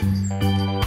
Música